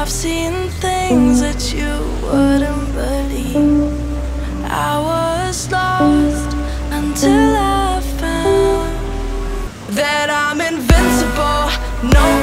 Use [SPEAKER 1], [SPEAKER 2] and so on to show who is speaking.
[SPEAKER 1] I've seen things that you wouldn't believe. I was lost until I found that I'm invincible. No.